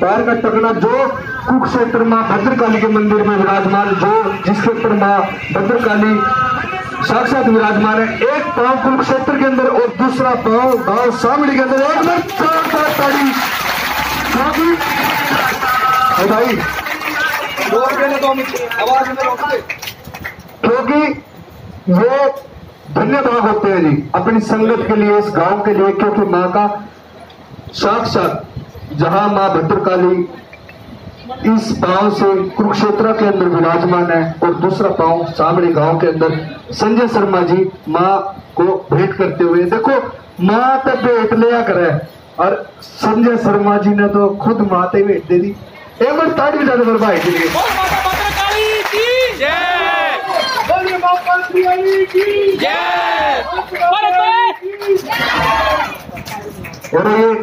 पैर का टकना जो कुरुक्षेत्र माँ भद्रकाली के मंदिर में विराजमान जो जिसके ऊपर माँ भद्रकाली साक्षात विराजमान है एक पाँव कुरुक्षेत्र के अंदर और दूसरा पाँव गाँव सामने के अंदर। एक मिनट भाई क्योंकि ये धन्य भाग होते हैं जी अपनी संगत के लिए इस गाँव के लिए क्योंकि माँ का साक्षात जहाँ माँ भद्रकाली इस पाँव से कुरुक्षेत्र के अंदर विराजमान है और दूसरा पाँव सामने गाँव के अंदर संजय शर्मा जी माँ को भेंट करते हुए देखो माँ तो भेंट लिया करे और संजय शर्मा जी ने तो खुद माँ ते भेंट दे दी। एक बार ताड़ी बजा दो भाई के लिए। बोल माता भद्रकाली की जय। बोलिए माता प्रियाली की जय। बोले तो और एक